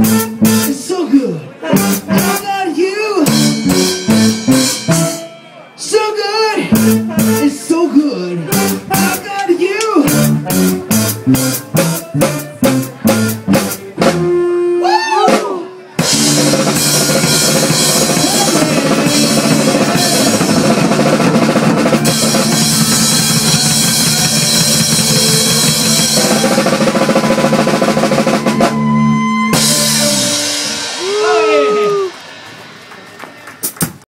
It's so good. How about you? So good. It's so good. You?